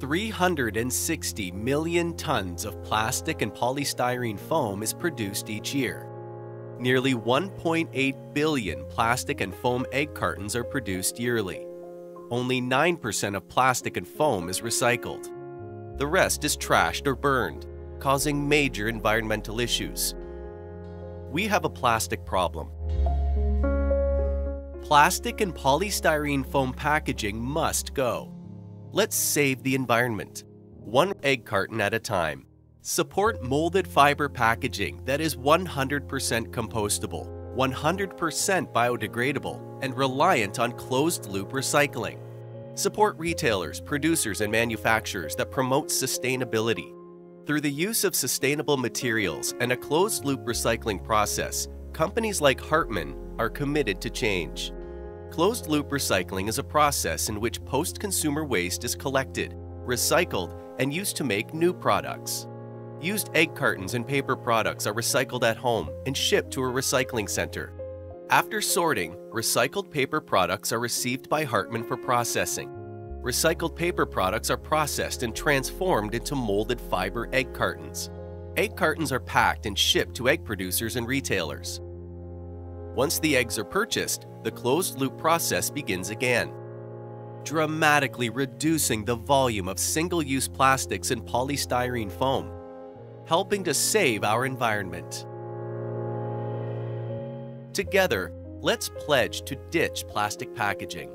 360 million tons of plastic and polystyrene foam is produced each year. Nearly 1.8 billion plastic and foam egg cartons are produced yearly. Only 9% of plastic and foam is recycled. The rest is trashed or burned, causing major environmental issues. We have a plastic problem. Plastic and polystyrene foam packaging must go. Let's save the environment, one egg carton at a time. Support molded fiber packaging that is 100% compostable, 100% biodegradable, and reliant on closed-loop recycling. Support retailers, producers, and manufacturers that promote sustainability. Through the use of sustainable materials and a closed-loop recycling process, companies like Hartmann are committed to change. Closed loop recycling is a process in which post consumer waste is collected, recycled, and used to make new products. Used egg cartons and paper products are recycled at home and shipped to a recycling center. After sorting, recycled paper products are received by Hartmann for processing. Recycled paper products are processed and transformed into molded fiber egg cartons. Egg cartons are packed and shipped to egg producers and retailers. Once the eggs are purchased, the closed-loop process begins again, dramatically reducing the volume of single-use plastics and polystyrene foam, helping to save our environment. Together, let's pledge to ditch plastic packaging